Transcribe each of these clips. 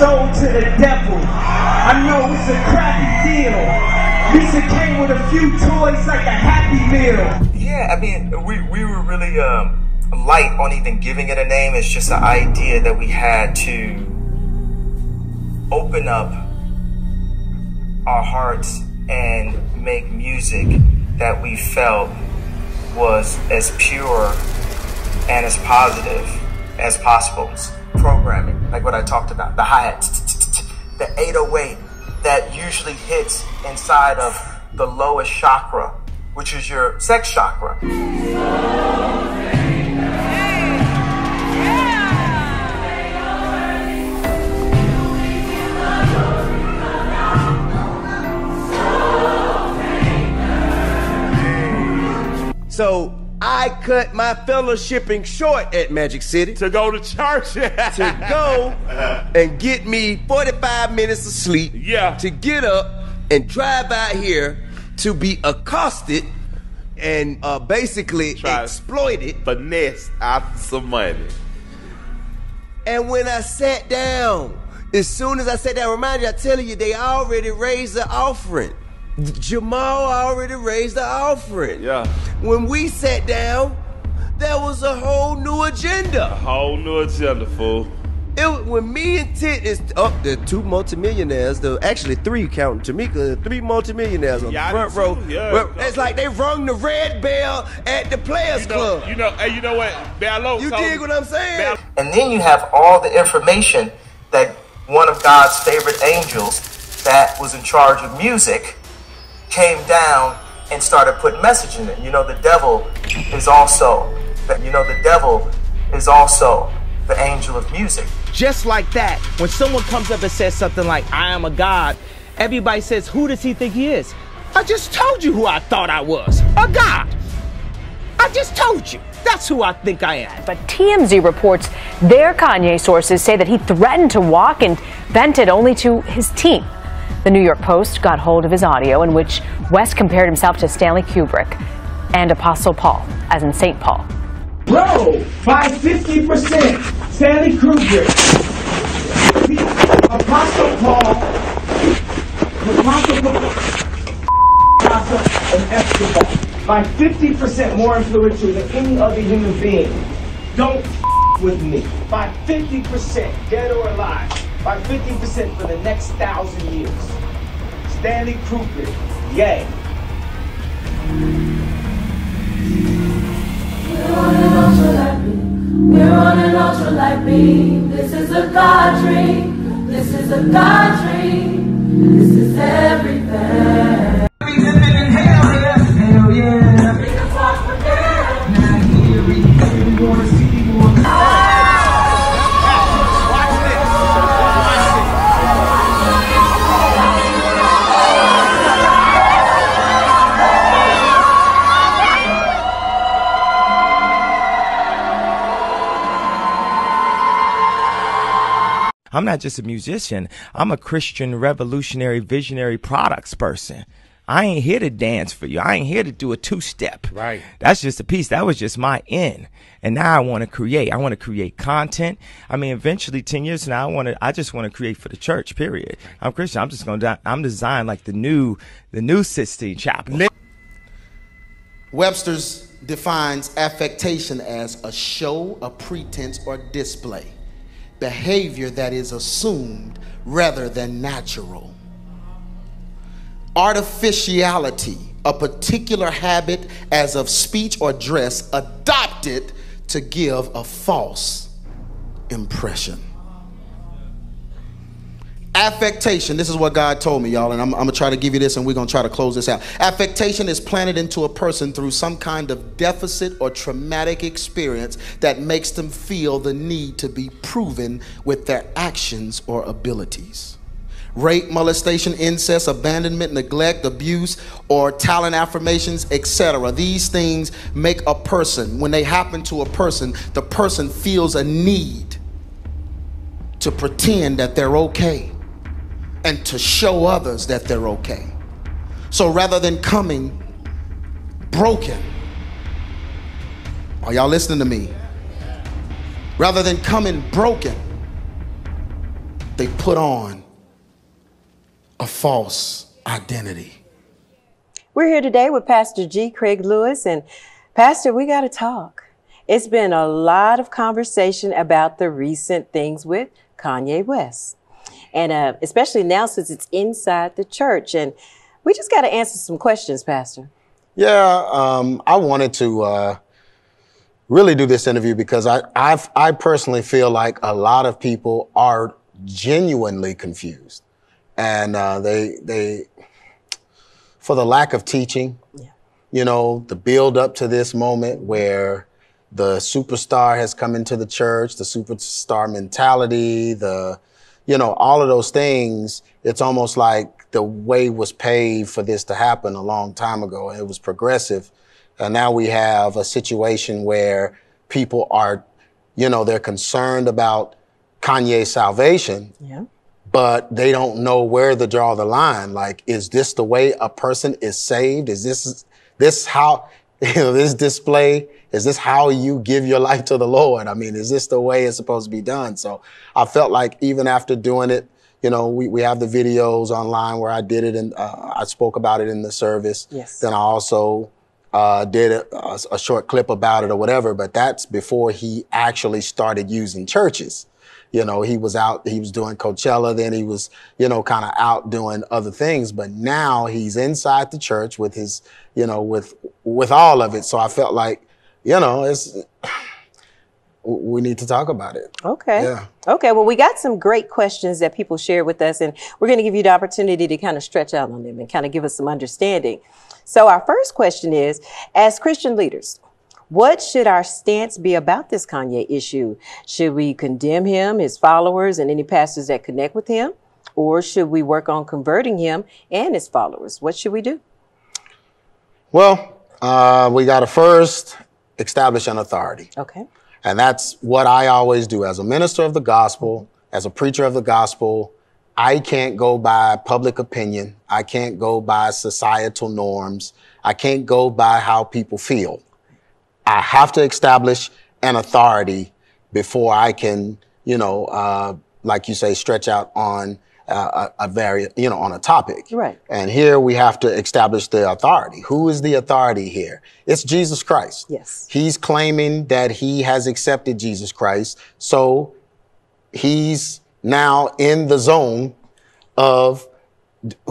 Sold to the devil. I know it's a crappy deal. Lisa came with a few toys like a Happy Meal. Yeah, I mean, we, we were really um, light on even giving it a name. It's just an idea that we had to open up our hearts and make music that we felt was as pure and as positive as possible. Programming, like what I talked about, the hi-hat, the 808 that usually hits inside of the lowest chakra, which is your sex chakra. So I cut my fellowshipping short at Magic City to go to church. to go and get me 45 minutes of sleep. Yeah. To get up and drive out here to be accosted and uh, basically Try- exploited. Finesse out some money. And when I sat down, as soon as I sat down, remind you, I tell you, they already raised the offering. Jamal already raised the offering. Yeah. When we sat down, there was a whole new agenda. A whole new agenda, fool. It, when me and Tit is up, the two multimillionaires, the actually three counting Tamika, three multimillionaires on Yeah, the front row. yeah. Well, it's like they rung the red bell at the Players You know, Club. you know, hey, you know what? Ballo You told dig what I'm saying? Bal- And then you have all the information that one of God's favorite angels that was in charge of music came down and started putting message in it. You know, the devil is also, you know, the devil is also the angel of music. Just like that, when someone comes up and says something like, I am a God, everybody says, Who does he think he is? I just told you who I thought I was a God. I just told you. That's who I think I am. But TMZ reports their Kanye sources say that he threatened to walk and vented only to his team. The New York Post got hold of his audio in which West compared himself to Stanley Kubrick and Apostle Paul, as in St. Paul. Bro, by 50%, Stanley Kubrick, Apostle Paul, Apostle Paul, and. By 50% more influential than any other human being. Don't with me. By 50%, dead or alive. By 50% for the next thousand years. Stanley Kubrick, yay. We're on an ultra light beam. We're on an ultra light beam. This is a God dream. This is a God dream. This is everything. I'm not just a musician. I'm a Christian revolutionary visionary products person. I ain't here to dance for you. I ain't here to do a two step. Right. That's just a piece. That was just my end. And now I want to create. I want to create content. I mean, eventually 10 years from now, I want to, I just want to create for the church, period. I'm Christian. I'm just going to, I'm designed like the new, the new Sistine Chapel. Webster's defines affectation as a show, a pretense, or display. Behavior that is assumed rather than natural. Artificiality, a particular habit as of speech or dress adopted to give a false impression. Affectation, this is what God told me, y'all, and I'm, I'm gonna try to give you this and we're gonna try to close this out. Affectation is planted into a person through some kind of deficit or traumatic experience that makes them feel the need to be proven with their actions or abilities. Rape, molestation, incest, abandonment, neglect, abuse, or talent affirmations, etc. These things make a person, when they happen to a person, the person feels a need to pretend that they're okay and to show others that they're okay. So rather than coming broken, are y'all listening to me? Rather than coming broken, they put on a false identity. We're here today with Pastor G. Craige Lewis, and Pastor, we got to talk. It's been a lot of conversation about the recent things with Kanye West, and uh, especially now since it's inside the church, and we just got to answer some questions, Pastor. Yeah, um, I wanted to uh, really do this interview because I I've, I personally feel like a lot of people are genuinely confused, and uh, they they for the lack of teaching, you know, the build up to this moment where the superstar has come into the church, the superstar mentality, the you know, all of those things, it's almost like the way was paved for this to happen a long time ago. It was progressive. And now we have a situation where people are, you know, they're concerned about Kanye's salvation, Yeah. but they don't know where to draw the line. Like, is this the way a person is saved? Is this this how you know this display? Is this how you give your life to the Lord? I mean, is this the way it's supposed to be done? So I felt like even after doing it, you know, we, we have the videos online where I did it and uh, I spoke about it in the service. Yes. Then I also uh, did a, a, a short clip about it or whatever, but that's before he actually started using churches. You know, he was out, he was doing Coachella, then he was, you know, kind of out doing other things. But now he's inside the church with his, you know, with with all of it. So I felt like, you know, it's we need to talk about it. Okay. Yeah. Okay. Well, we got some great questions that people shared with us, and we're going to give you the opportunity to kind of stretch out on them and kind of give us some understanding. So, our first question is As Christian leaders, what should our stance be about this Kanye issue? Should we condemn him, his followers, and any pastors that connect with him? Or should we work on converting him and his followers? What should we do? Well, uh, we got to first establish an authority. Okay. And that's what I always do as a minister of the gospel, as a preacher of the gospel. I can't go by public opinion. I can't go by societal norms. I can't go by how people feel. I have to establish an authority before I can, you know, uh, like you say, stretch out on a, a very, you know, on a topic. Right. And here we have to establish the authority. Who is the authority here? It's Jesus Christ. Yes. He's claiming that he has accepted Jesus Christ. So he's now in the zone of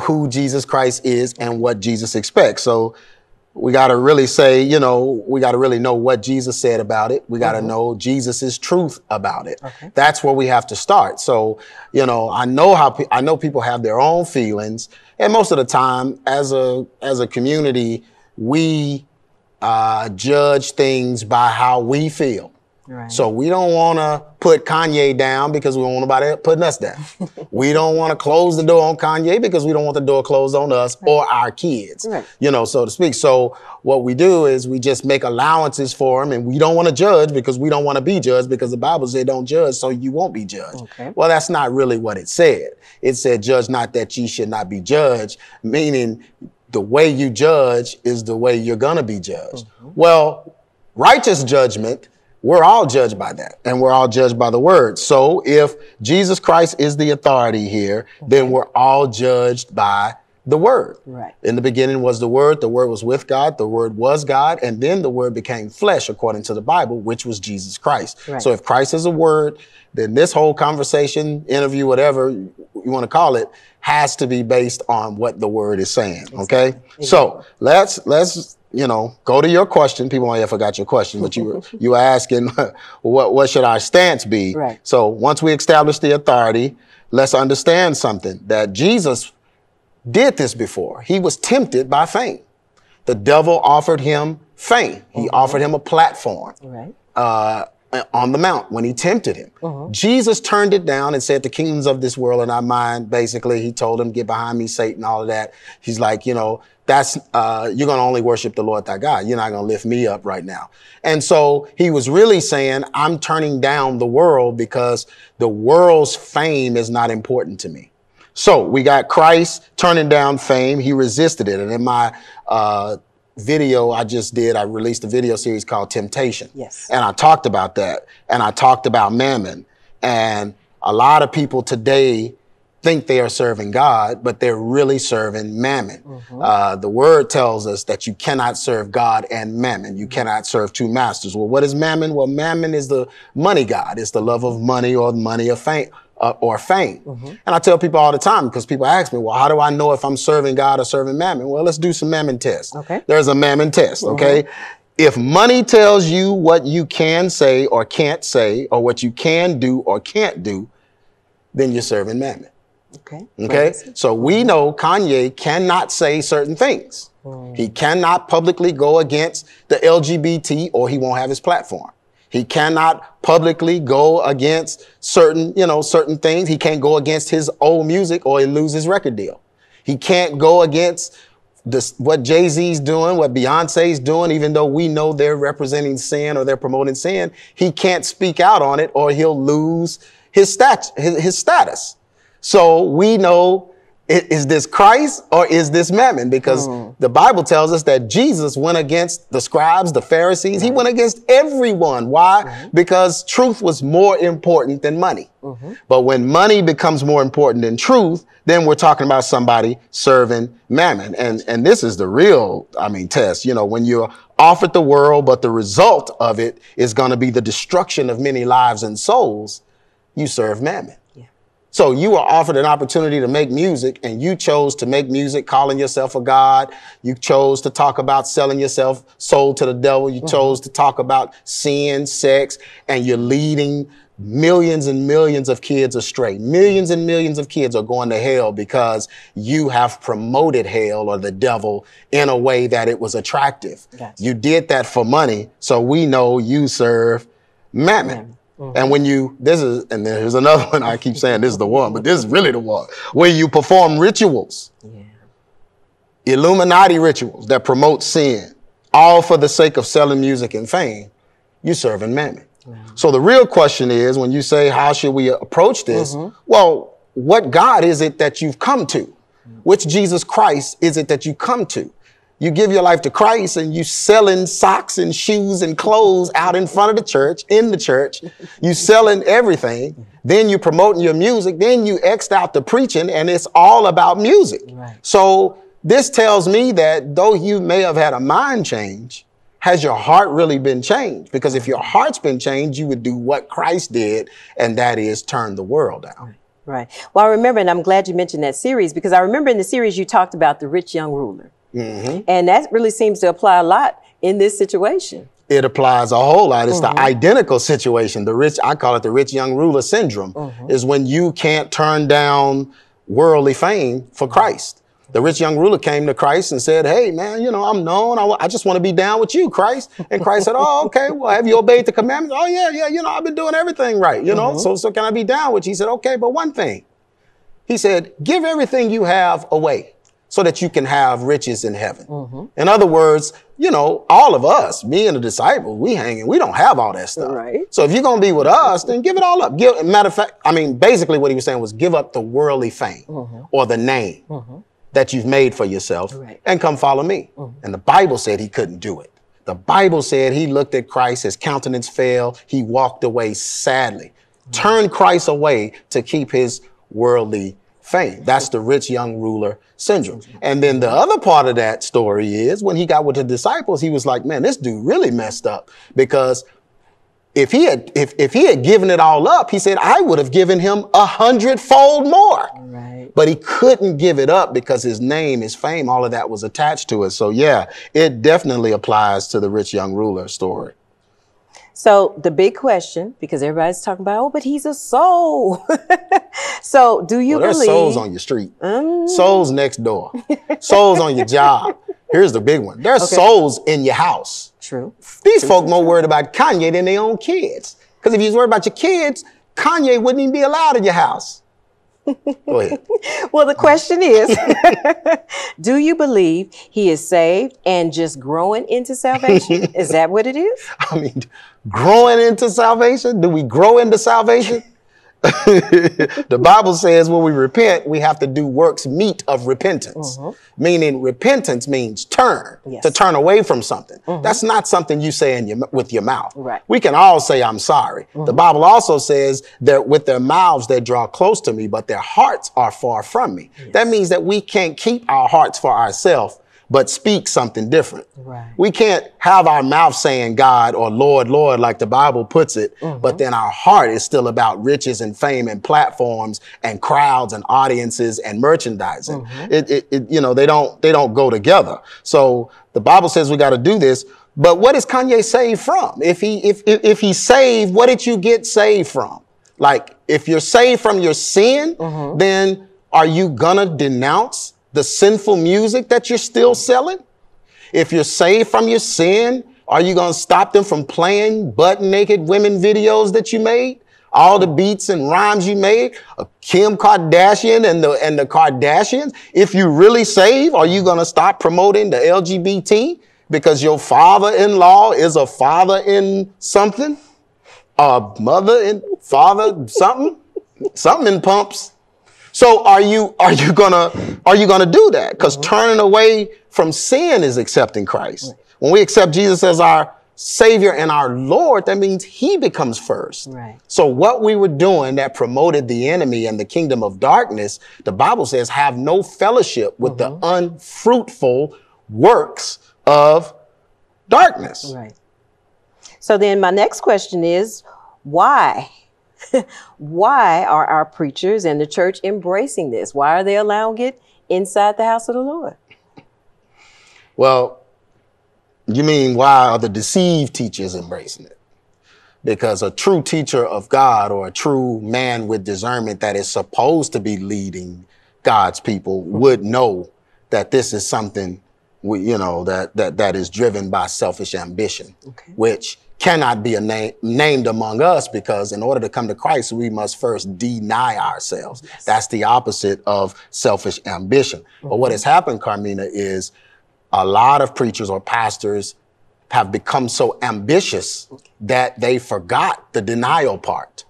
who Jesus Christ is and what Jesus expects. So we got to really say, you know, we got to really know what Jesus said about it. We got to know Jesus's truth about it. That's where we have to start. So, you know, I know how pe- I know people have their own feelings, and most of the time, as a as a community, we uh, judge things by how we feel. Right. So we don't want to put Kanye down because we don't want nobody putting us down. we don't want to close the door on Kanye because we don't want the door closed on us or our kids, Right. you know, so to speak. So what we do is we just make allowances for him and we don't want to judge because we don't want to be judged because the Bible said don't judge so you won't be judged. Okay. Well, that's not really what it said. It said judge not that ye should not be judged, meaning the way you judge is the way you're going to be judged. Mm-hmm. Well, righteous judgment, we're all judged by that and we're all judged by the word. So if Jesus Christ is the authority here, then we're all judged by the word. Right. In the beginning was the word, the word was with God, the word was God, and then the word became flesh according to the Bible, which was Jesus Christ. Right. So if Christ is a word, then this whole conversation, interview, whatever you want to call it, has to be based on what the word is saying. Okay. So let's let's you know go to your question. People might have forgot your question, but you were you were asking what what should our stance be? Right. So once we establish the authority, let's understand something that Jesus did this before. He was tempted by fame. The devil offered him fame. He offered him a platform Right. uh, on the mount when he tempted him. Jesus turned it down and said, The kingdoms of this world are not mine. Basically, he told him, Get behind me, Satan, all of that. He's like, You know, that's, uh, you're going to only worship the Lord thy God. You're not going to lift me up right now. And so he was really saying, I'm turning down the world because the world's fame is not important to me. So we got Christ turning down fame. He resisted it. And in my uh, video I just did, I released a video series called Temptation. Yes. And I talked about that. And I talked about mammon. And a lot of people today think they are serving God, but they're really serving mammon. Uh, the word tells us that you cannot serve God and mammon. You cannot serve two masters. Well, what is mammon? Well, mammon is the money god. It's the love of money or money of fame. Uh, or fame. And I tell people all the time because people ask me, well, how do I know if I'm serving God or serving mammon? Well, let's do some mammon tests. Okay. There's a mammon test, okay? If money tells you what you can say or can't say, or what you can do or can't do, then you're serving mammon. Okay. Okay. So we know Kanye cannot say certain things. He cannot publicly go against the LGBT or he won't have his platform. He cannot publicly go against certain, you know, certain things. He can't go against his old music or he'll lose his record deal. He can't go against this, what Jay-Z's doing, what Beyonce's doing, even though we know they're representing sin or they're promoting sin, he can't speak out on it or he'll lose his stat, his, his status. So we know is this Christ or is this mammon? Because hmm. the Bible tells us that Jesus went against the scribes, the Pharisees. He went against everyone. Why? Because truth was more important than money. Mm-hmm. But when money becomes more important than truth, then we're talking about somebody serving mammon. And, and this is the real, I mean, test. You know, when you're offered the world, but the result of it is going to be the destruction of many lives and souls, you serve mammon. So you were offered an opportunity to make music and you chose to make music calling yourself a God. You chose to talk about selling yourself sold to the devil. You mm-hmm. chose to talk about sin, sex, and you're leading millions and millions of kids astray. Millions and millions of kids are going to hell because you have promoted hell or the devil in a way that it was attractive. You did that for money. So we know you serve mammon. Mm. And when you, this is, and there's another one, I keep saying this is the one, but this is really the one. When you perform rituals, Illuminati rituals that promote sin, all for the sake of selling music and fame, you serving mammon. So the real question is when you say, how should we approach this? Mm-hmm. Well, what God is it that you've come to? Mm. Which Jesus Christ is it that you come to? You give your life to Christ and you selling socks and shoes and clothes out in front of the church, in the church. You selling everything. Then you promoting your music. Then you X'd out the preaching and it's all about music. Right. So this tells me that though you may have had a mind change, has your heart really been changed? Because if your heart's been changed, you would do what Christ did, and that is turn the world out. Right. Well, I remember, and I'm glad you mentioned that series because I remember in the series you talked about the rich young ruler. Mm-hmm. And that really seems to apply a lot in this situation. It applies a whole lot. It's the mm-hmm. identical situation. The rich, I call it the rich young ruler syndrome, mm-hmm. is when you can't turn down worldly fame for Christ. The rich young ruler came to Christ and said, Hey, man, you know, I'm known. I, just want to be down with you, Christ. And Christ said, Oh, okay. Well, have you obeyed the commandments? Oh, yeah, yeah. You know, I've been doing everything right. You know, so, so can I be down with you? He said, Okay, but one thing. He said, Give everything you have away so that you can have riches in heaven. Mm-hmm. In other words, you know, all of us, me and the disciples, we hanging, we don't have all that stuff. Right. So if you're gonna be with us, then give it all up. Give matter of fact, I mean, basically what he was saying was give up the worldly fame mm-hmm. or the name mm-hmm. that you've made for yourself Right. and come follow me. And the Bible said he couldn't do it. The Bible said he looked at Christ, his countenance fell, he walked away sadly. Turned Christ away to keep his worldly fame. That's the rich young ruler syndrome. And then the other part of that story is when he got with the disciples, he was like, man, this dude really messed up because if he had if, if he had given it all up, he said, I would have given him a hundredfold more. Right. But he couldn't give it up because his name, his fame, all of that was attached to it. So yeah, it definitely applies to the rich young ruler story. So the big question, because everybody's talking about, oh, but he's a soul. so do you Well, there's believe? souls on your street, mm. souls next door, souls on your job. Here's the big one. There's Okay. souls in your house. True. These folk more worried about Kanye than their own kids. Because if you was worried about your kids, Kanye wouldn't even be allowed in your house. Go ahead. Well, the question is, do you believe he is saved and just growing into salvation? is that what it is? I mean, growing into salvation? Do we grow into salvation? the Bible says when we repent, we have to do works meet of repentance. Mm-hmm. Meaning repentance means turn, Yes. to turn away from something. Mm-hmm. That's not something you say in your, with your mouth. Right. We can all say, I'm sorry. The mm-hmm. Bible also says that with their mouths, they draw close to me, but their hearts are far from me. That means that we can't keep our hearts for ourselves, but speak something different. Right. We can't have our mouth saying God or Lord, Lord, like the Bible puts it, but mm-hmm. then our heart is still about riches and fame and platforms and crowds and audiences and merchandising. Mm-hmm. It, it, it, you know, they don't, they don't go together. So the Bible says we got to do this. But what is Kanye saved from? If he, if, if, if he's saved, what did you get saved from? Like, if you're saved from your sin, mm-hmm. then are you gonna denounce the sinful music that you're still selling? If you're saved from your sin, are you going to stop them from playing butt naked women videos that you made? All the beats and rhymes you made, Kim Kardashian and the and the Kardashians. If you really save, are you going to stop promoting the LGBT because your father-in-law is a father in something, a mother in father something, something in pumps? So are you are you gonna are you gonna do that? Because uh-huh. turning away from sin is accepting Christ. When we accept Jesus as our Savior and our Lord, that means He becomes first. Right. So what we were doing that promoted the enemy and the kingdom of darkness, the Bible says, have no fellowship with the uh-huh. unfruitful works of darkness. Right. So then my next question is why? Why are our preachers and the church embracing this? Why are they allowing it inside the house of the Lord? Well, you mean why are the deceived teachers embracing it? Because a true teacher of God or a true man with discernment that is supposed to be leading God's people would know that this is something we, you know, that that that is driven by selfish ambition, which cannot be a name, named among us because in order to come to Christ, we must first deny ourselves. That's the opposite of selfish ambition. But what mm-hmm. has happened, Carmina, is a lot of preachers or pastors have become so ambitious that they forgot the denial part.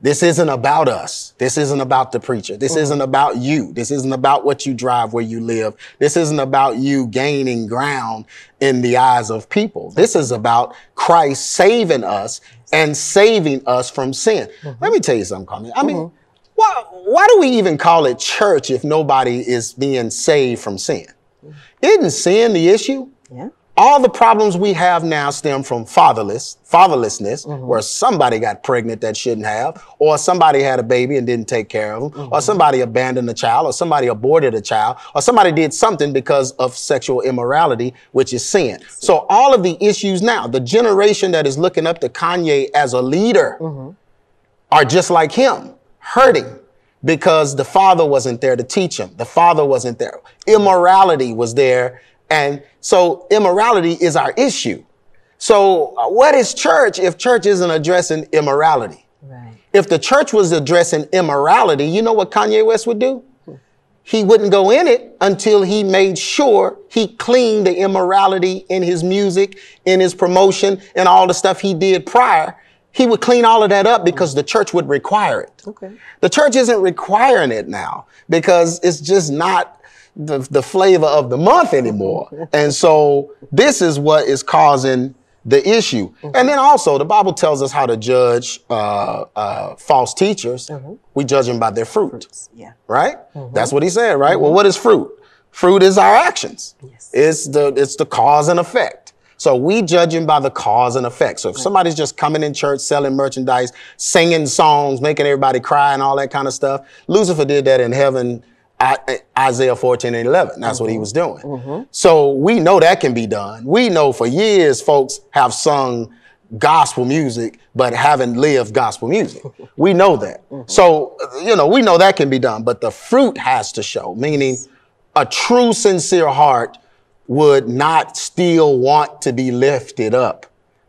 This isn't about us. This isn't about the preacher. This mm. isn't about you. This isn't about what you drive where you live. This isn't about you gaining ground in the eyes of people. This is about Christ saving us and saving us from sin. Mm-hmm. Let me tell you something, Carmen. I mean, mm-hmm. why, why do we even call it church if nobody is being saved from sin? Mm. Isn't sin the issue? Yeah. All the problems we have now stem from fatherless, fatherlessness, mm-hmm. where somebody got pregnant that shouldn't have, or somebody had a baby and didn't take care of them, or mm-hmm. somebody abandoned a child, or somebody aborted a child, or somebody did something because of sexual immorality, which is sin. So all of the issues now, the generation that is looking up to Kanye as a leader mm-hmm. are just like him, hurting because the father wasn't there to teach him. The father wasn't there. Immorality was there. And so immorality is our issue. So uh, what is church if church isn't addressing immorality? Right. If the church was addressing immorality, you know what Kanye West would do? He wouldn't go in it until he made sure he cleaned the immorality in his music, in his promotion, and all the stuff he did prior. He would clean all of that up because the church would require it. Okay. The church isn't requiring it now because it's just not the, the flavor of the month anymore. And so this is what is causing the issue. And then also the Bible tells us how to judge uh, uh, false teachers. We judge them by their fruit, Yeah. right? That's what he said, right? Well, what is fruit? Fruit is our actions. Yes. It's the it's the cause and effect. So we judge him by the cause and effect. So if somebody's just coming in church, selling merchandise, singing songs, making everybody cry and all that kind of stuff, Lucifer did that in heaven. Isaiah 14 and 11. That's what he mm-hmm. was doing. Mm-hmm. So we know that can be done. We know for years folks have sung gospel music, but haven't lived gospel music. We know that. Mm-hmm. So, you know, we know that can be done, but the fruit has to show, meaning a true, sincere heart would not still want to be lifted up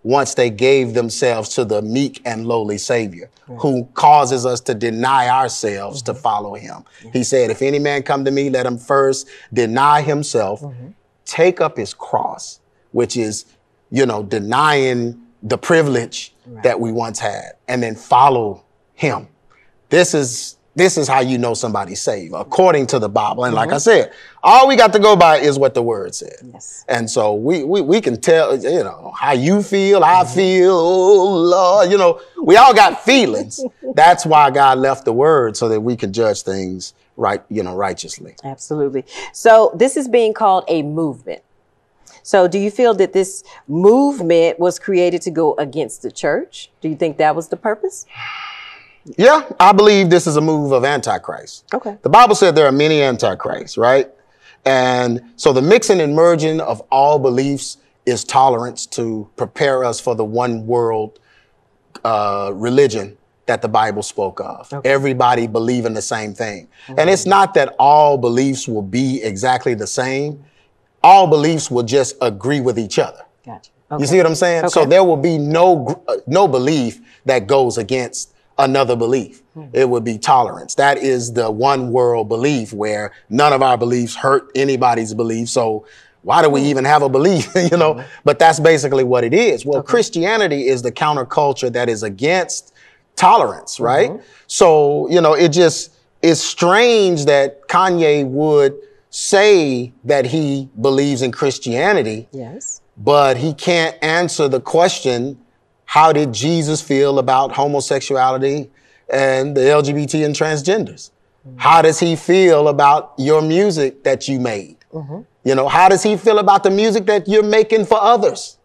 once they gave themselves to the meek and lowly Savior who causes us to deny ourselves to mm-hmm. follow him. He mm-hmm. said, If any man come to me, let him first deny himself, mm-hmm. take up his cross, which is, you know, denying the privilege that we once had, and then follow him. this is this is how you know somebody's saved according to the Bible. And like mm-hmm. I said, all we got to go by is what the word said. Yes. And so we, we we can tell, you know, how you feel, I mm-hmm. feel, oh Lord, you know, we all got feelings. That's why God left the word so that we can judge things right, you know, righteously. Absolutely. So this is being called a movement. So do you feel that this movement was created to go against the church? Do you think that was the purpose? Yeah, I believe this is a move of Antichrist. Okay. The Bible said there are many Antichrists, right? And so the mixing and merging of all beliefs is tolerance to prepare us for the one world uh, religion that the Bible spoke of. Everybody believing the same thing. And it's not that all beliefs will be exactly the same. All beliefs will just agree with each other. Gotcha. You see what I'm saying? So there will be no uh, no belief that goes against another belief. Hmm. It would be tolerance. That is the one world belief where none of our beliefs hurt anybody's belief. So why do we Hmm. even have a belief? you know, but that's basically what it is. Well, Christianity is the counterculture that is against tolerance, right? Mm-hmm. So, you know, it just is strange that Kanye would say that he believes in Christianity Yes. but he can't answer the question how did Jesus feel about homosexuality and the LGBT and transgenders? How does he feel about your music that you made? Mm-hmm. You know, how does he feel about the music that you're making for others?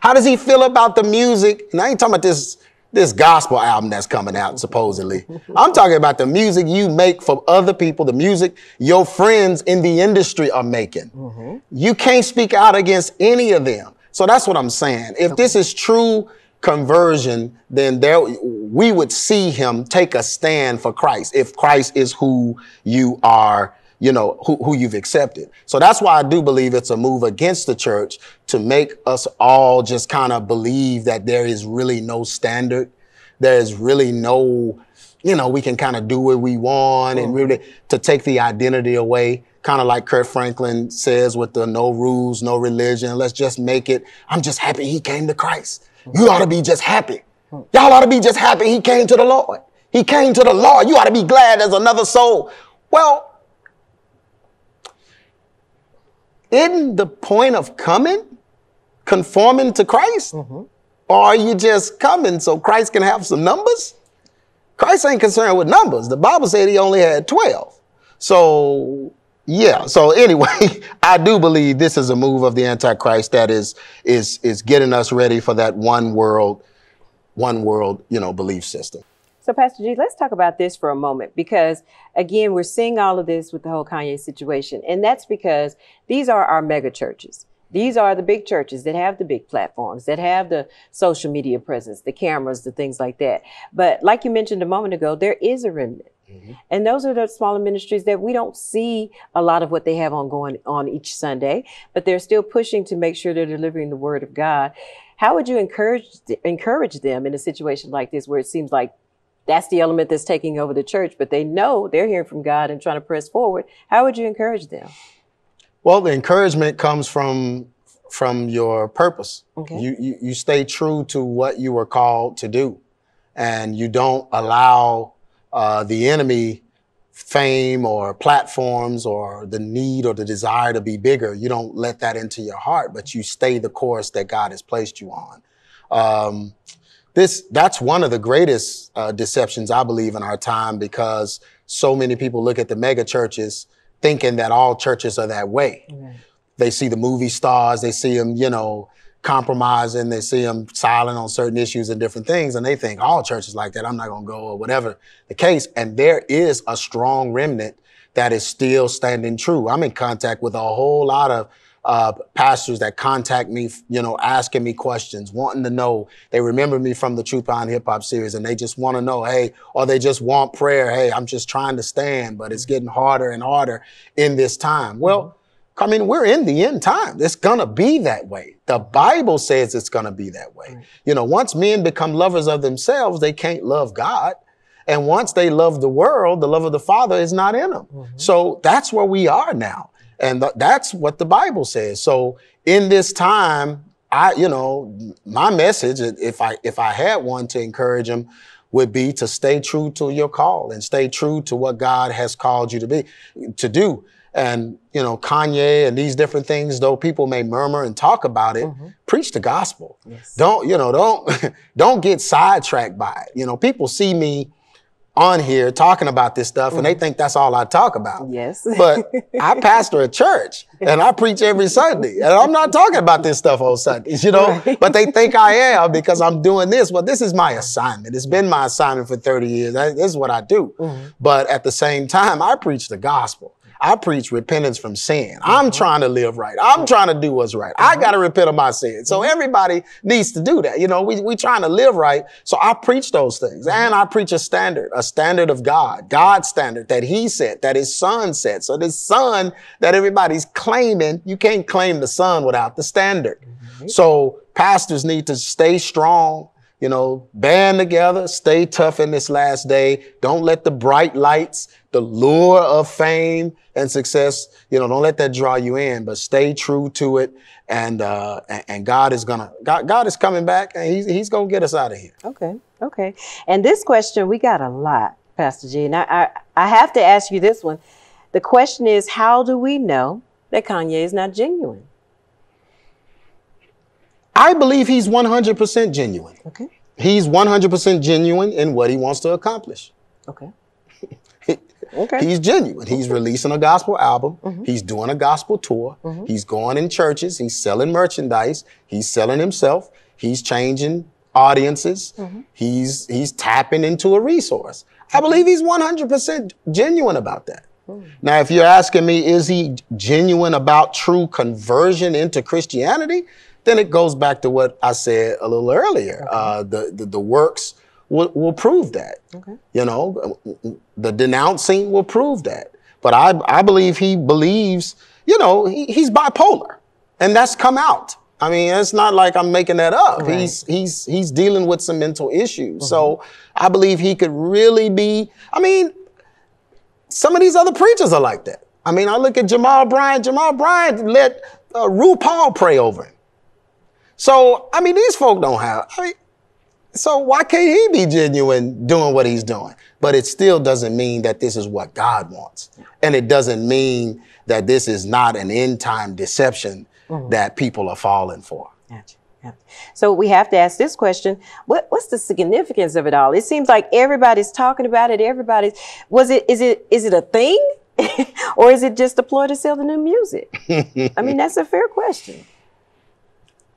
How does he feel about the music? And I ain't talking about this this gospel album that's coming out supposedly. I'm talking about the music you make for other people, the music your friends in the industry are making. Mm-hmm. You can't speak out against any of them. So that's what I'm saying. If this is true conversion, then there we would see him take a stand for Christ. If Christ is who you are, you know, who, who you've accepted. So that's why I do believe it's a move against the church to make us all just kind of believe that there is really no standard. There is really no, you know, we can kind of do what we want and really to take the identity away. Kind of like Kirk Franklin says with the no rules, no religion. Let's just make it. I'm just happy he came to Christ. You ought to be just happy. Y'all ought to be just happy he came to the Lord. He came to the Lord. You ought to be glad there's another soul. Well, isn't the point of coming conforming to Christ? Mm-hmm. Or are you just coming so Christ can have some numbers? Christ ain't concerned with numbers. The Bible said he only had 12. So, yeah. So anyway, I do believe this is a move of the Antichrist that is is is getting us ready for that one world, one world, you know, belief system. So, Pastor G, let's talk about this for a moment because, again, we're seeing all of this with the whole Kanye situation. And that's because these are our mega churches. These are the big churches that have the big platforms, that have the social media presence, the cameras, the things like that. But, like you mentioned a moment ago, there is a remnant. Mm-hmm. And those are the smaller ministries that we don't see a lot of what they have on going on each Sunday, but they're still pushing to make sure they're delivering the word of God. How would you encourage encourage them in a situation like this where it seems like that's the element that's taking over the church, but they know they're hearing from God and trying to press forward. How would you encourage them? Well, the encouragement comes from from your purpose. Okay. You, you you stay true to what you were called to do, and you don't allow uh, the enemy fame or platforms or the need or the desire to be bigger. You don't let that into your heart, but you stay the course that God has placed you on. Um, this that's one of the greatest uh, deceptions I believe in our time because so many people look at the mega churches thinking that all churches are that way. They see the movie stars, they see them, you know, compromising, they see them silent on certain issues and different things, and they think all churches like that. I'm not going to go or whatever the case. And there is a strong remnant that is still standing true. I'm in contact with a whole lot of uh, pastors that contact me, you know, asking me questions, wanting to know. They remember me from the Truth Behind Hip Hop series, and they just want to know, hey, or they just want prayer. Hey, I'm just trying to stand, but it's getting harder and harder in this time. Well, I mean, we're in the end time. It's gonna be that way. The Bible says it's gonna be that way. You know, once men become lovers of themselves, they can't love God. And once they love the world, the love of the Father is not in them. Mm-hmm. So that's where we are now. And th- that's what the Bible says. So in this time, I, you know, my message, if I if I had one to encourage them, would be to stay true to your call and stay true to what God has called you to be, to do. And, you know, Kanye and these different things, though people may murmur and talk about it, mm-hmm. preach the gospel. Don't, you know, don't, don't get sidetracked by it. You know, people see me on here talking about this stuff and they mm-hmm. think that's all I talk about. Yes. But I pastor a church and I preach every Sunday. And I'm not talking about this stuff on Sundays, you know, but they think I am because I'm doing this. Well, this is my assignment. It's been my assignment for 30 years. This is what I do. Mm-hmm. But at the same time, I preach the gospel. I preach repentance from sin. I'm mm-hmm. trying to live right. I'm mm-hmm. trying to do what's right. I mm-hmm. got to repent of my sin. So everybody needs to do that. You know, we, we trying to live right. So I preach those things and I preach a standard, a standard of God, God's standard that he set, that his son set. So this son that everybody's claiming, you can't claim the son without the standard. So pastors need to stay strong, you know, band together, stay tough in this last day. Don't let the bright lights, the lure of fame and success, you know, don't let that draw you in, but stay true to it. And, uh, and, God is gonna, God, God is coming back and he's, he's gonna get us out of here. Okay, okay. And this question, we got a lot, Pastor G. And I, I, I have to ask you this one. The question is, how do we know that Kanye is not genuine? I believe he's 100% genuine. Okay. He's 100% genuine in what he wants to accomplish. Okay. Okay. He's genuine. He's releasing a gospel album. Mm-hmm. He's doing a gospel tour. Mm-hmm. He's going in churches. He's selling merchandise. He's selling himself. He's changing audiences. Mm-hmm. He's he's tapping into a resource. I believe he's 100% genuine about that. Hmm. Now, if you're asking me, is he genuine about true conversion into Christianity? Then it goes back to what I said a little earlier. Uh, the, the the works will, will prove that. Okay. You know, the denouncing will prove that. But I, I believe he believes, you know, he, he's bipolar, and that's come out. I mean, it's not like I'm making that up. Right. He's he's he's dealing with some mental issues. So I believe he could really be. I mean, some of these other preachers are like that. I mean, I look at Jamal Bryant. Jamal Bryant let uh, RuPaul pray over him. So I mean, these folk don't have. I mean, so why can't he be genuine doing what he's doing? But it still doesn't mean that this is what God wants. And it doesn't mean that this is not an end time deception mm-hmm. that people are falling for. Gotcha. Gotcha. So we have to ask this question: What what's the significance of it all? It seems like everybody's talking about it. Everybody's was it is it is it a thing, or is it just a ploy to sell the new music? I mean, that's a fair question.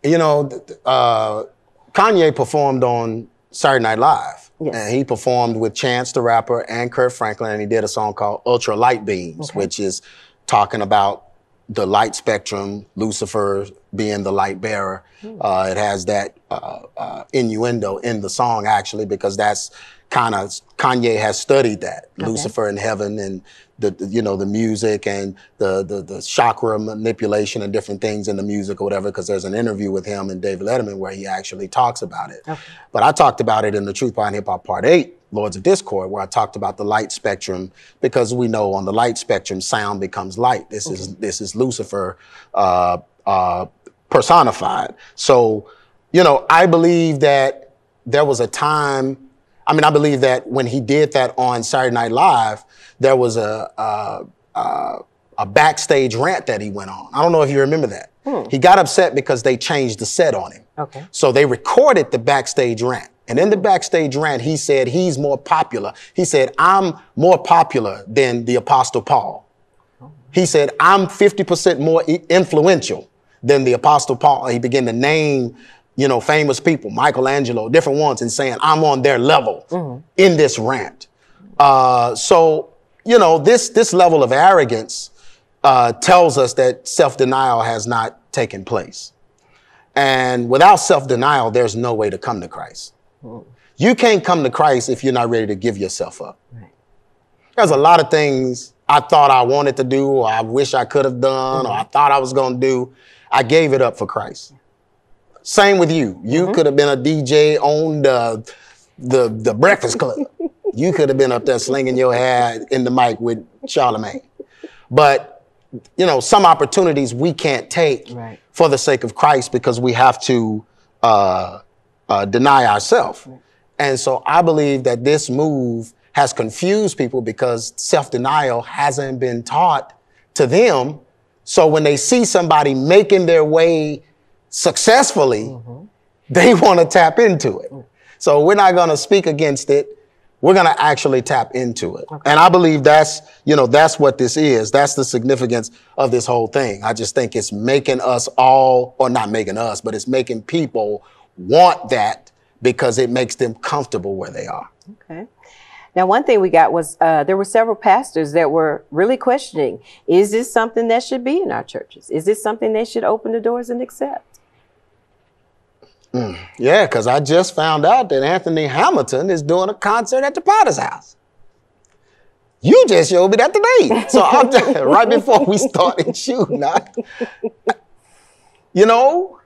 You know, uh, Kanye performed on Saturday Night Live. And he performed with Chance the Rapper and Kirk Franklin, and he did a song called Ultra Light Beams, which is talking about the light spectrum, Lucifer being the light bearer. Uh, it has that uh, uh, innuendo in the song, actually, because that's kind of Kanye has studied that Lucifer in heaven and the, the- you know the music and the, the the chakra manipulation and different things in the music or whatever. Because there's an interview with him and David Letterman where he actually talks about it. But I talked about it in the Truth Behind Hip Hop Part Eight, Lords of Discord, where I talked about the light spectrum because we know on the light spectrum sound becomes light. This is this is Lucifer uh, uh, personified. So, you know, I believe that there was a time. I mean, I believe that when he did that on Saturday Night Live, there was a a, a, a backstage rant that he went on. I don't know if you remember that. Hmm. He got upset because they changed the set on him. Okay. So they recorded the backstage rant. And in the backstage rant, he said he's more popular. He said, I'm more popular than the Apostle Paul. He said, I'm 50% more influential than the Apostle Paul. He began to name, you know, famous people, Michelangelo, different ones, and saying, I'm on their level in this rant. Uh, so, you know, this, this level of arrogance uh, tells us that self denial has not taken place. And without self denial, there's no way to come to Christ. You can't come to Christ if you're not ready to give yourself up. There's a lot of things I thought I wanted to do, or I wish I could have done, or I thought I was going to do. I gave it up for Christ. Same with you. You could have been a DJ on the, the, the Breakfast Club. you could have been up there slinging your hair in the mic with Charlemagne. But, you know, some opportunities we can't take Right. for the sake of Christ because we have to uh, uh, deny ourselves. And so I believe that this move has confused people because self denial hasn't been taught to them. So when they see somebody making their way successfully, they want to tap into it. So we're not going to speak against it. We're going to actually tap into it. And I believe that's, you know, that's what this is. That's the significance of this whole thing. I just think it's making us all, or not making us, but it's making people want that because it makes them comfortable where they are. Okay. Now, one thing we got was uh, there were several pastors that were really questioning: Is this something that should be in our churches? Is this something they should open the doors and accept? Mm, yeah, because I just found out that Anthony Hamilton is doing a concert at the Potter's house. You just showed me that today. So I'm just, right before we started shooting. I, you know,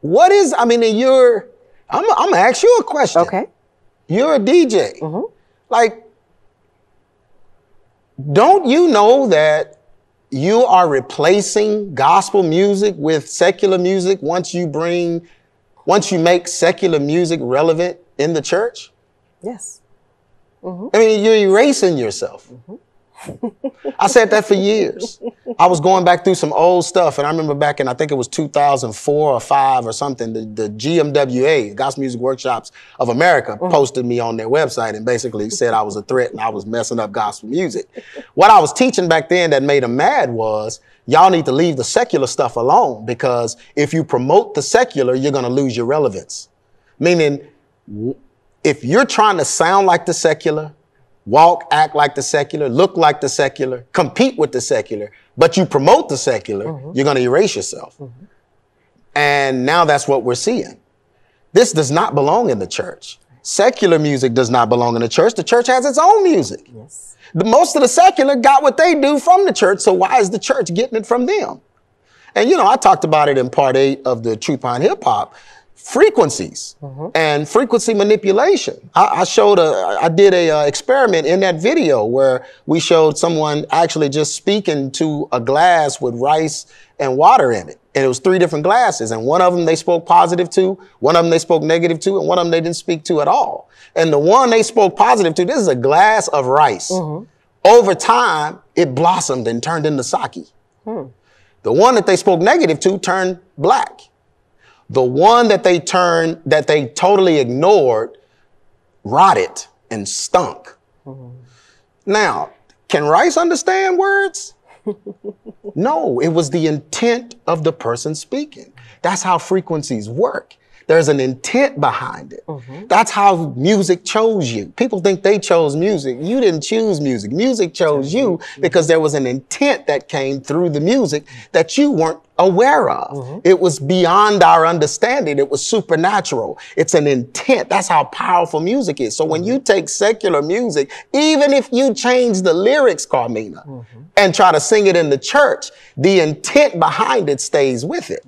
what is, I mean, you're, I'm, I'm gonna ask you a question. Okay. You're a DJ. Mm-hmm. Like, don't you know that you are replacing gospel music with secular music once you bring, once you make secular music relevant in the church? Yes. Mm-hmm. I mean, you're erasing yourself. Mm-hmm. I said that for years. I was going back through some old stuff, and I remember back in I think it was 2004 or five or something. The, the GMWA, Gospel Music Workshops of America, mm-hmm. posted me on their website and basically said I was a threat and I was messing up gospel music. What I was teaching back then that made them mad was y'all need to leave the secular stuff alone because if you promote the secular, you're going to lose your relevance. Meaning, if you're trying to sound like the secular, walk, act like the secular, look like the secular, compete with the secular, but you promote the secular, mm-hmm. you're going to erase yourself. Mm-hmm. And now that's what we're seeing. This does not belong in the church. Secular music does not belong in the church. The church has its own music. The, most of the secular got what they do from the church, so why is the church getting it from them? And you know, I talked about it in part eight of the Truth Behind Hip Hop. Frequencies and frequency manipulation. I, I showed a, I did a uh, experiment in that video where we showed someone actually just speaking to a glass with rice and water in it, and it was three different glasses, and one of them they spoke positive to, one of them they spoke negative to, and one of them they didn't speak to at all. And the one they spoke positive to, this is a glass of rice. Mm-hmm. Over time, it blossomed and turned into sake. Hmm. The one that they spoke negative to turned black. The one that they turned, that they totally ignored, rotted and stunk. Hmm. Now, can rice understand words? No, it was the intent of the person speaking. That's how frequencies work. There's an intent behind it. Mm-hmm. That's how music chose you. People think they chose music. You didn't choose music. Music chose you mm-hmm. because there was an intent that came through the music that you weren't aware of. Mm-hmm. It was beyond our understanding. It was supernatural. It's an intent. That's how powerful music is. So when you take secular music, even if you change the lyrics, Carmina, and try to sing it in the church, the intent behind it stays with it.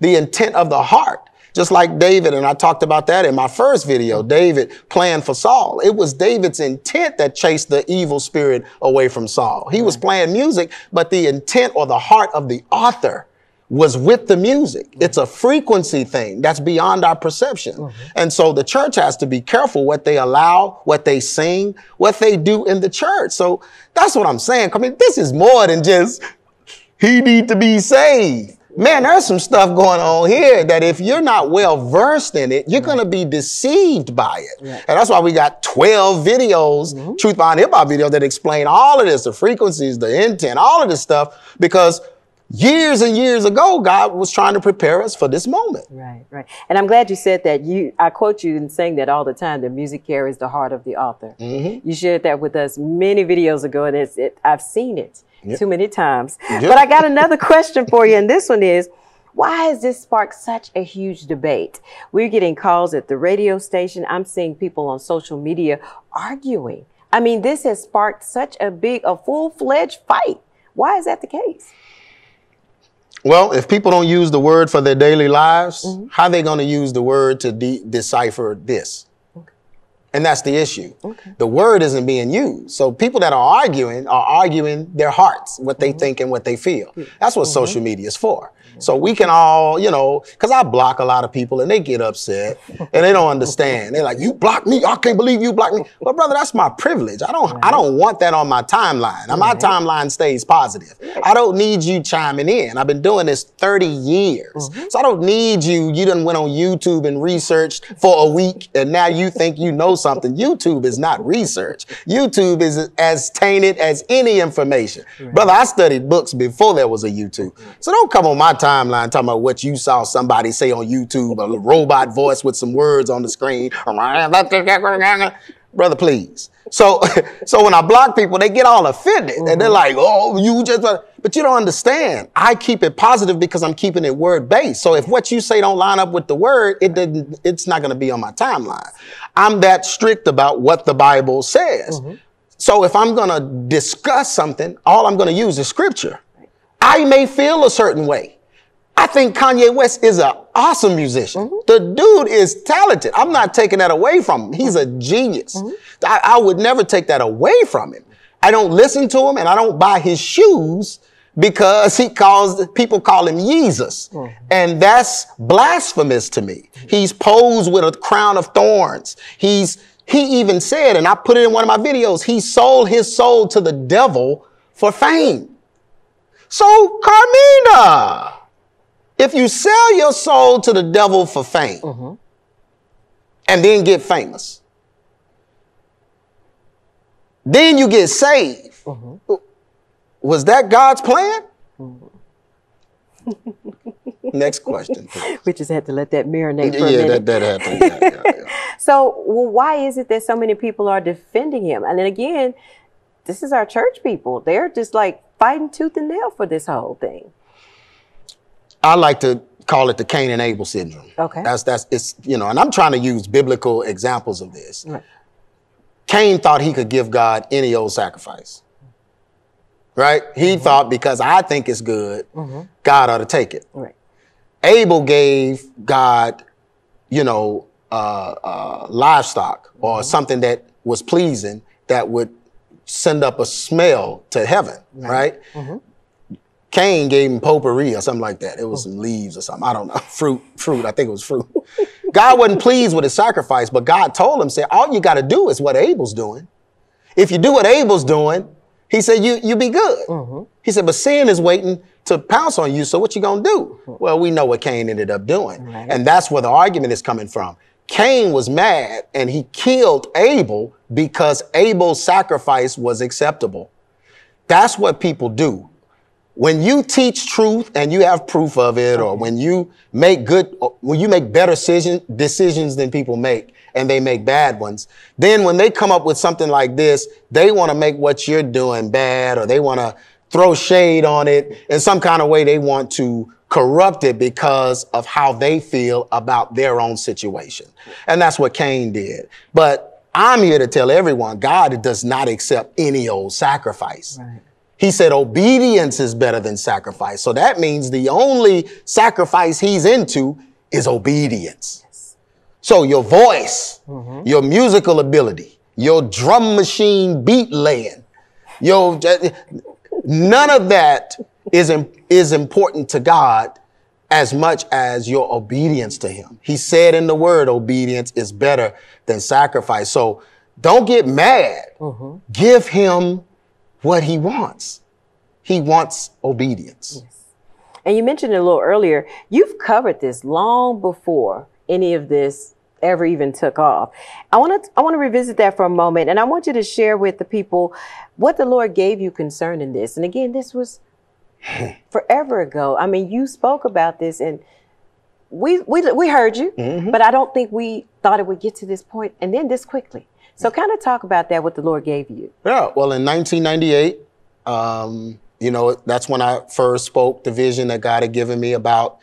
The intent of the heart. Just like David, and I talked about that in my first video, David playing for Saul. It was David's intent that chased the evil spirit away from Saul. He was playing music, but the intent or the heart of the author was with the music. It's a frequency thing that's beyond our perception. And so the church has to be careful what they allow, what they sing, what they do in the church. So that's what I'm saying. I mean, this is more than just he need to be saved. Man, there's some stuff going on here that if you're not well versed in it, you're going to be deceived by it. And that's why we got 12 videos, mm-hmm. Truth Behind Hip Hop videos that explain all of this, the frequencies, the intent, all of this stuff, because years and years ago, God was trying to prepare us for this moment. Right, right. And I'm glad you said that. You, I quote you in saying that all the time. The music carries the heart of the author. Mm-hmm. You shared that with us many videos ago, and it's, it, I've seen it Yep. too many times. Yep. But I got another question for you, and this one is. Why has this sparked such a huge debate? We're getting calls at the radio station. I'm seeing people on social media arguing. I mean, this has sparked such a big, a full fledged fight. Why is that the case? Well, if people don't use the word for their daily lives, mm-hmm. how are they going to use the word to de- decipher this? And that's the issue. The word isn't being used. So people that are arguing are arguing their hearts, what they mm-hmm. think and what they feel. That's what mm-hmm. social media is for. So we can all, you know, because I block a lot of people and they get upset and they don't understand. They're like, "You blocked me? I can't believe you blocked me." Well, brother, that's my privilege. I don't, I don't want that on my timeline. Now, my timeline stays positive. I don't need you chiming in. I've been doing this 30 years, mm-hmm. so I don't need you. You done went on YouTube and researched for a week, and now you think you know something. YouTube is not research. YouTube is as tainted as any information. Brother, I studied books before there was a YouTube. So don't come on my timeline talking about what you saw somebody say on YouTube, a robot voice with some words on the screen. Brother, please. So, so when I block people, they get all offended and they're mm-hmm. like, "Oh, you just," uh, but you don't understand. I keep it positive because I'm keeping it word based. So if what you say don't line up with the word, it didn't. It's not going to be on my timeline. I'm that strict about what the Bible says. Mm-hmm. So if I'm going to discuss something, all I'm going to use is scripture. I may feel a certain way. I think Kanye West is an awesome musician. Mm-hmm. The dude is talented. I'm not taking that away from him. He's a genius. Mm-hmm. I, I would never take that away from him. I don't listen to him and I don't buy his shoes because he calls people call him Jesus. Mm-hmm. And that's blasphemous to me. He's posed with a crown of thorns. He's he even said, and I put it in one of my videos, he sold his soul to the devil for fame. So, Carmina, if you sell your soul to the devil for fame mm-hmm. and then get famous, then you get saved, mm-hmm. was that God's plan? Mm-hmm. Next question. please. We just had to let that marinate for a Yeah, minute. that, that happened. Yeah, yeah, yeah. So, well, why is it that so many people are defending him? And then again, this is our church people. They're just like fighting tooth and nail for this whole thing. I like to call it the Cain and Abel syndrome. Okay. That's that's it's you know, and I'm trying to use biblical examples of this. Right. Cain thought he could give God any old sacrifice. Right? He Mm-hmm. thought because I think it's good, God ought to take it. Right. Abel gave God, you know, uh, uh, livestock or something that was pleasing that would send up a smell to heaven, right? Cain gave him potpourri or something like that. It was oh. some leaves or something. I don't know. Fruit, fruit. I think it was fruit. God wasn't pleased with his sacrifice, but God told him, say, all you got to do is what Abel's doing. If you do what Abel's doing, he said, you, you be good. Mm-hmm. He said, but sin is waiting to pounce on you. So what you going to do? Mm-hmm. Well, we know what Cain ended up doing. And that's where the argument is coming from. Cain was mad and he killed Abel because Abel's sacrifice was acceptable. That's what people do. When you teach truth and you have proof of it, or when you make good, when you make better decision, decisions than people make, and they make bad ones, then when they come up with something like this, they want to make what you're doing bad, or they want to throw shade on it in some kind of way. They want to corrupt it because of how they feel about their own situation, and that's what Cain did. But I'm here to tell everyone, God does not accept any old sacrifice. He said obedience is better than sacrifice. So that means the only sacrifice he's into is obedience. So your voice, mm-hmm. your musical ability, your drum machine beat laying, your none of that is, is important to God as much as your obedience to him. He said in the word, obedience is better than sacrifice. So don't get mad. Mm-hmm. Give him what he wants. He wants obedience. And you mentioned it a little earlier. You've covered this long before any of this ever even took off. I want to I want to revisit that for a moment, and I want you to share with the people what the Lord gave you concerning this. And again, this was forever ago. I mean, you spoke about this, and we we we heard you, mm-hmm. but I don't think we thought it would get to this point, and then this quickly. So, kind of talk about that. What the Lord gave you. Yeah, well, in 1998, um, you know, that's when I first spoke the vision that God had given me about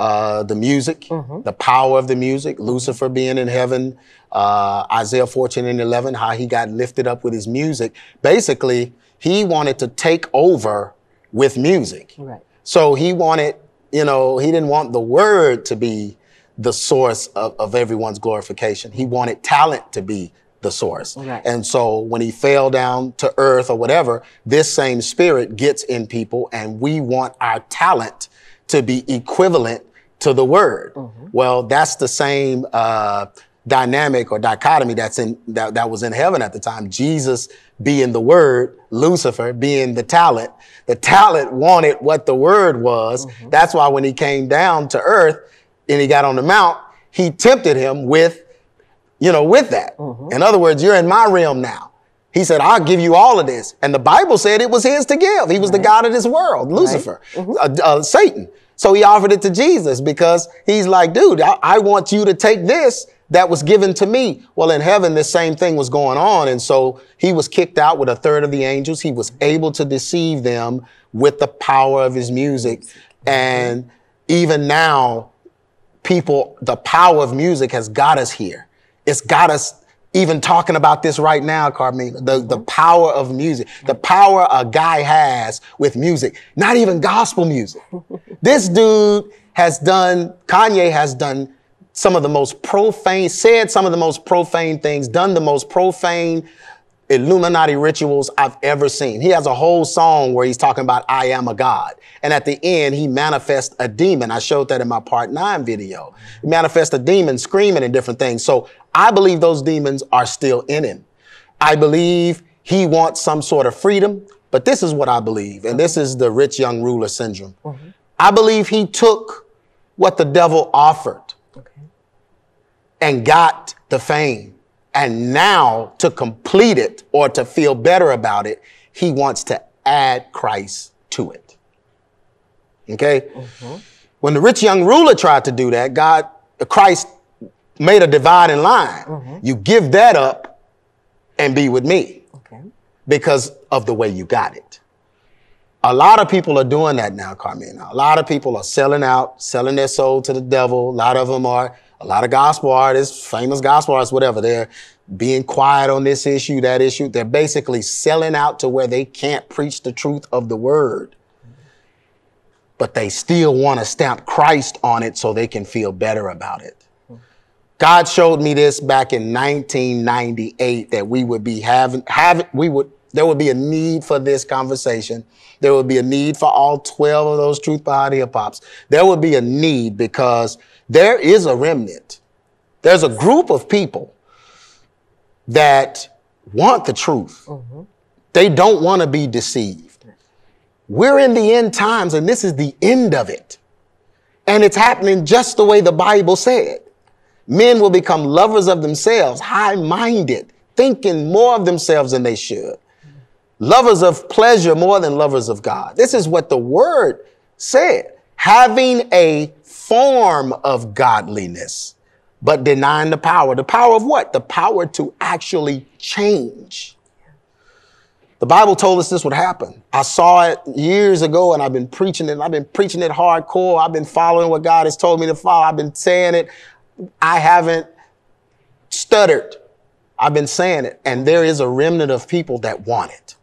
uh, the music, the power of the music, Lucifer being in heaven, uh, Isaiah 14 and 11, how he got lifted up with his music. Basically, he wanted to take over with music. Right. So he wanted, you know, he didn't want the word to be the source of, of everyone's glorification. He wanted talent to be the source. Right. And so when he fell down to earth or whatever, this same spirit gets in people and we want our talent to be equivalent to the word. Well, that's the same uh, dynamic or dichotomy that's in that, that was in heaven at the time. Jesus being the word, Lucifer being the talent. The talent wanted what the word was. That's why when he came down to earth and he got on the mount, he tempted him with you know, with that. In other words, you're in my realm now. He said, I'll give you all of this. And the Bible said it was his to give. He was the God of this world, Lucifer, uh, uh, Satan. So he offered it to Jesus because he's like, dude, I, I want you to take this that was given to me. Well, in heaven, the same thing was going on. And so he was kicked out with a third of the angels. He was able to deceive them with the power of his music. And even now, people, the power of music has got us here. It's got us even talking about this right now, Carmina. The, the mm-hmm. power of music, the mm-hmm. power a guy has with music, not even gospel music. this dude has done, Kanye has done some of the most profane, said some of the most profane things, done the most profane Illuminati rituals I've ever seen. He has a whole song where he's talking about I am a God. And at the end, he manifests a demon. I showed that in my part nine video. He manifests a demon screaming and different things. So I believe those demons are still in him. I believe he wants some sort of freedom, but this is what I believe. And this is the rich young ruler syndrome. I believe he took what the devil offered and got the fame. And now to complete it or to feel better about it, he wants to add Christ to it. Okay? Mm-hmm. When the rich young ruler tried to do that, God, Christ made a dividing line. Mm-hmm. You give that up and be with me because of the way you got it. A lot of people are doing that now, Carmina. A lot of people are selling out, selling their soul to the devil. A lot of them are, a lot of gospel artists, famous gospel artists, whatever, they're being quiet on this issue, that issue. They're basically selling out to where they can't preach the truth of the word. But they still want to stamp Christ on it so they can feel better about it. God showed me this back in 1998 that we would be having, having, we would, there would be a need for this conversation. There would be a need for all 12 of those truth behind hip hops. There would be a need because there is a remnant. There's a group of people that want the truth. Mm-hmm. They don't want to be deceived. We're in the end times and this is the end of it. And it's happening just the way the Bible said. Men will become lovers of themselves, high minded, thinking more of themselves than they should. Lovers of pleasure more than lovers of God. This is what the word said. Having a form of godliness, but denying the power. The power of what? The power to actually change. The Bible told us this would happen. I saw it years ago and I've been preaching it. I've been preaching it hardcore. I've been following what God has told me to follow. I've been saying it. I haven't stuttered. I've been saying it. And there is a remnant of people that want it.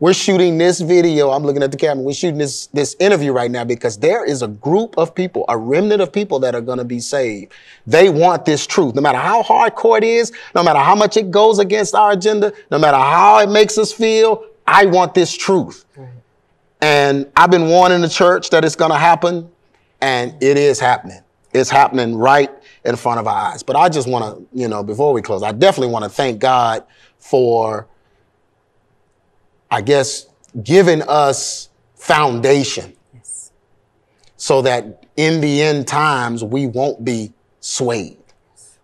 We're shooting this video. I'm looking at the camera. We're shooting this, this interview right now because there is a group of people, a remnant of people that are going to be saved. They want this truth. No matter how hardcore it is, no matter how much it goes against our agenda, no matter how it makes us feel, I want this truth. And I've been warning the church that it's going to happen and it is happening. It's happening right in front of our eyes. But I just want to, you know, before we close, I definitely want to thank God for I guess, giving us foundation so that in the end times we won't be swayed.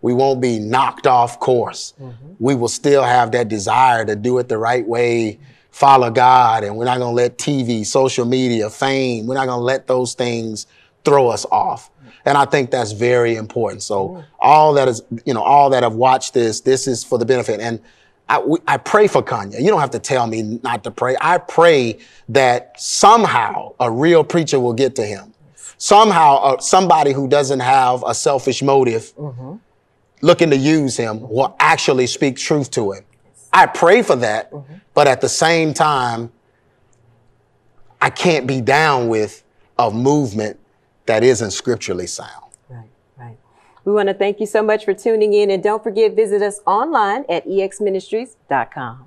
We won't be knocked off course. Mm-hmm. We will still have that desire to do it the right way, follow God, and we're not going to let TV, social media, fame, we're not going to let those things throw us off. And I think that's very important. So all that is, you know, all that have watched this, this is for the benefit. And I, we- I pray for Kanye. You don't have to tell me not to pray. I pray that somehow a real preacher will get to him. Somehow, uh, somebody who doesn't have a selfish motive looking to use him will actually speak truth to him. I pray for that, but at the same time, I can't be down with a movement that isn't scripturally sound. Right, right. We want to thank you so much for tuning in and don't forget, visit us online at exministries.com.